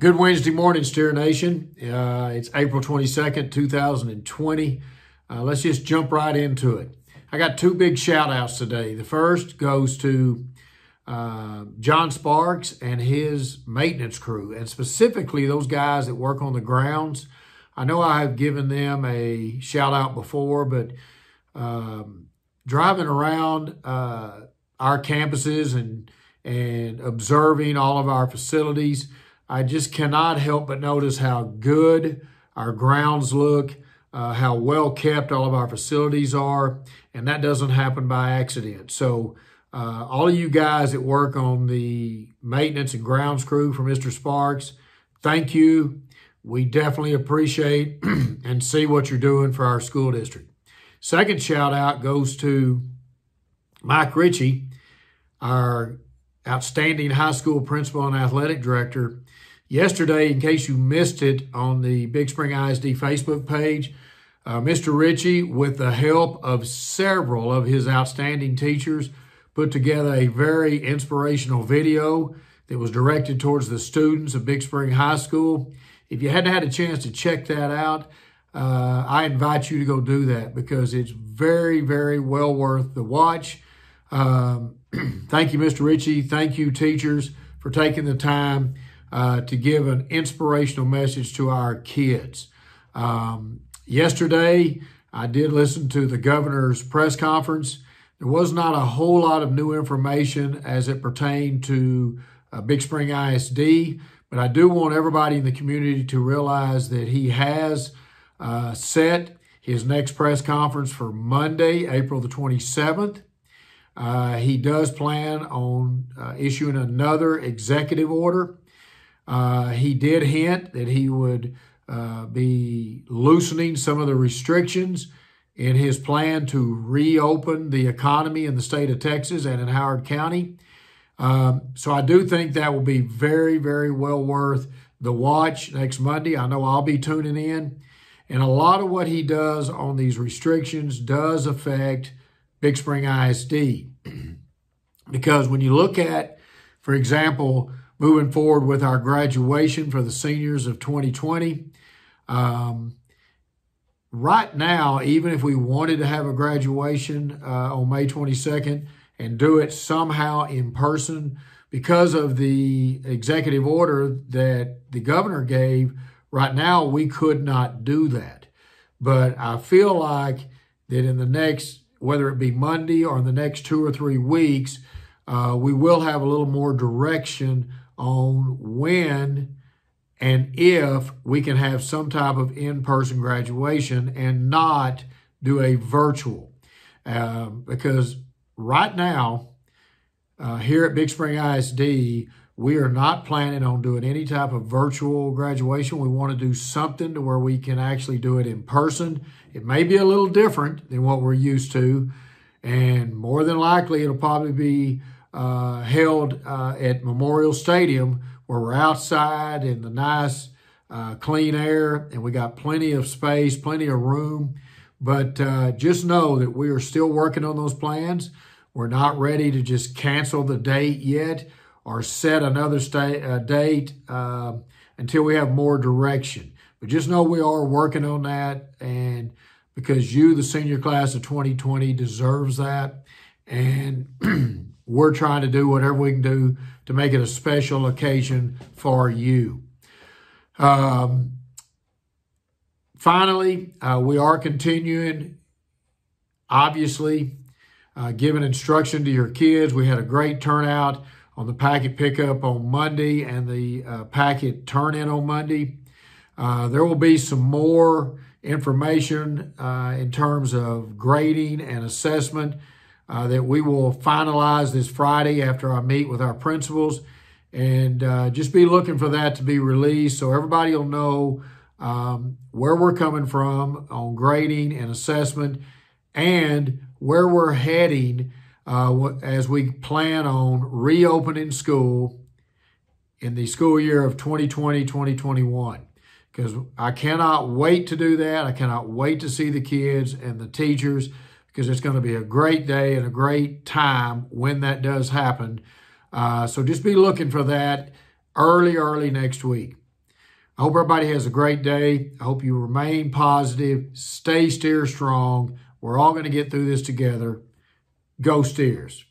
Good Wednesday morning, Steer Nation. Uh, it's April 22nd, 2020. Uh, let's just jump right into it. I got two big shout outs today. The first goes to uh, John Sparks and his maintenance crew, and specifically those guys that work on the grounds. I know I have given them a shout out before, but um, driving around uh, our campuses and and observing all of our facilities, I just cannot help but notice how good our grounds look, uh, how well kept all of our facilities are, and that doesn't happen by accident. So, uh, all of you guys that work on the maintenance and grounds crew for Mr. Sparks, thank you. We definitely appreciate and see what you're doing for our school district. Second shout out goes to Mike Ritchie, our outstanding high school principal and athletic director. Yesterday, in case you missed it on the Big Spring ISD Facebook page, uh, Mr. Ritchie, with the help of several of his outstanding teachers, put together a very inspirational video that was directed towards the students of Big Spring High School. If you hadn't had a chance to check that out, uh, I invite you to go do that because it's very, very well worth the watch. Um, thank you, Mr. Ritchie. Thank you, teachers, for taking the time uh, to give an inspirational message to our kids. Um, yesterday, I did listen to the governor's press conference. There was not a whole lot of new information as it pertained to uh, Big Spring ISD, but I do want everybody in the community to realize that he has uh, set his next press conference for Monday, April the 27th. Uh, he does plan on uh, issuing another executive order. Uh, he did hint that he would uh, be loosening some of the restrictions in his plan to reopen the economy in the state of Texas and in Howard County. Um, so I do think that will be very, very well worth the watch next Monday. I know I'll be tuning in. And a lot of what he does on these restrictions does affect Big Spring ISD. because when you look at, for example, moving forward with our graduation for the seniors of 2020, um, right now, even if we wanted to have a graduation uh, on May 22nd and do it somehow in person, because of the executive order that the governor gave, right now we could not do that. But I feel like that in the next whether it be Monday or in the next two or three weeks, uh, we will have a little more direction on when and if we can have some type of in-person graduation and not do a virtual. Uh, because right now, uh, here at Big Spring ISD, we are not planning on doing any type of virtual graduation. We want to do something to where we can actually do it in person. It may be a little different than what we're used to, and more than likely it'll probably be uh, held uh, at Memorial Stadium where we're outside in the nice uh, clean air and we got plenty of space, plenty of room. But uh, just know that we are still working on those plans. We're not ready to just cancel the date yet or set another sta- uh, date uh, until we have more direction. But just know we are working on that, and because you, the senior class of 2020, deserves that, and we're trying to do whatever we can do to make it a special occasion for you. Um, finally, uh, we are continuing, obviously, uh, giving instruction to your kids. We had a great turnout on the packet pickup on Monday and the uh, packet turn in on Monday. Uh, there will be some more information uh, in terms of grading and assessment uh, that we will finalize this Friday after I meet with our principals. And uh, just be looking for that to be released so everybody will know um, where we're coming from on grading and assessment and where we're heading uh, as we plan on reopening school in the school year of 2020 2021 because I cannot wait to do that. I cannot wait to see the kids and the teachers because it's going to be a great day and a great time when that does happen. Uh, so just be looking for that early, early next week. I hope everybody has a great day. I hope you remain positive, stay steer strong. We're all going to get through this together. Go Steers.